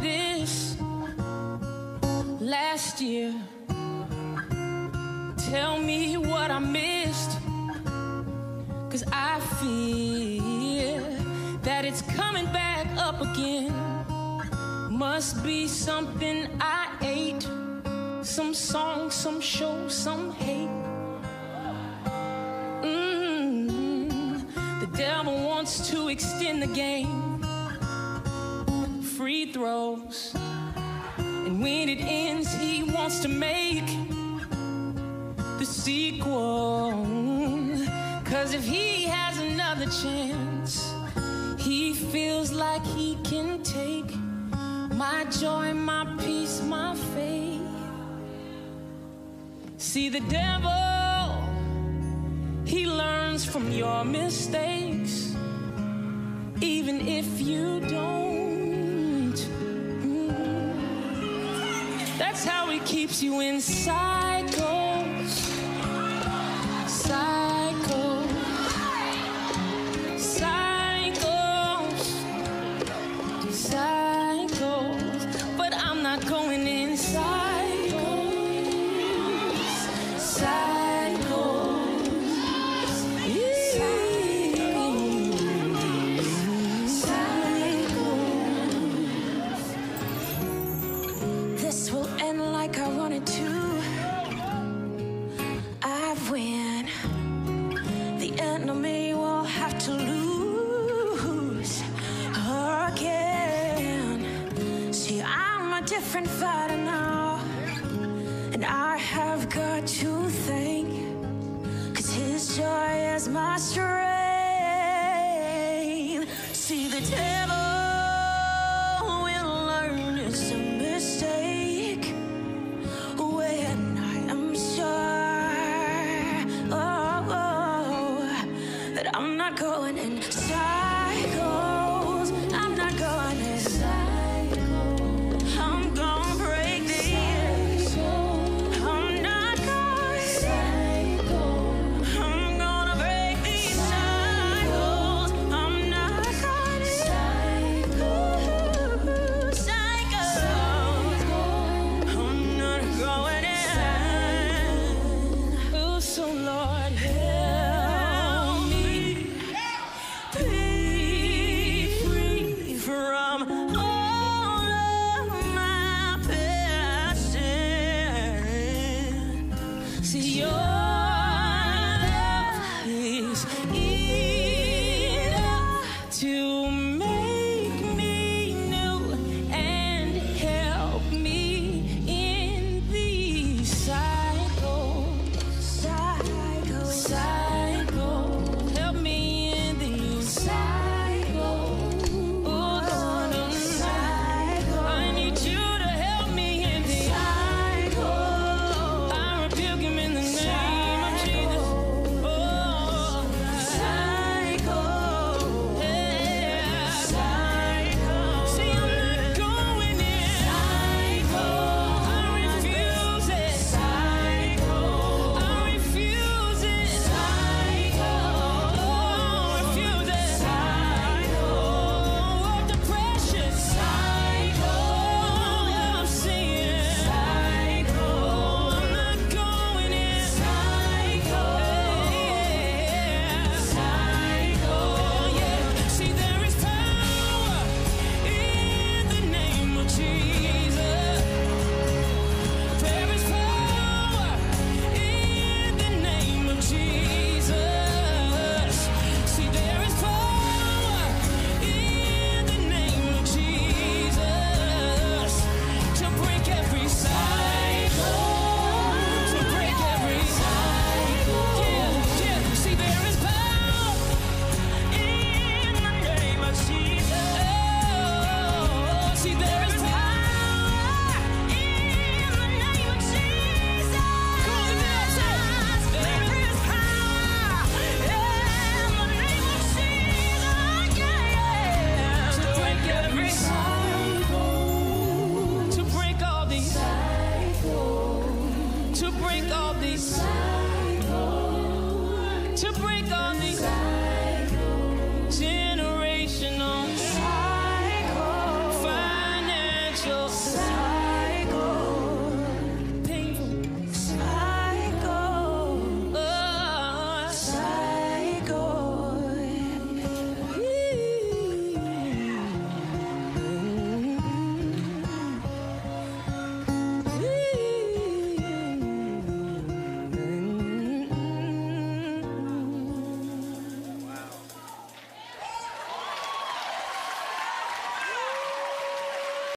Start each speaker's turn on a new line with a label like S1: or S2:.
S1: this last year. Tell me what I missed, cause I fear that it's coming back up again. Must be something I ate, some song, some show, some hate. Mm -hmm. The devil wants to extend the game throws. And when it ends, he wants to make the sequel. Cause if he has another chance, he feels like he can take my joy, my peace, my faith. See, the devil, he learns from your mistakes, even if you don't. That's how he keeps you in cycles. Cycles. Cycles. Cycles. But I'm not going in. my strength. See the to your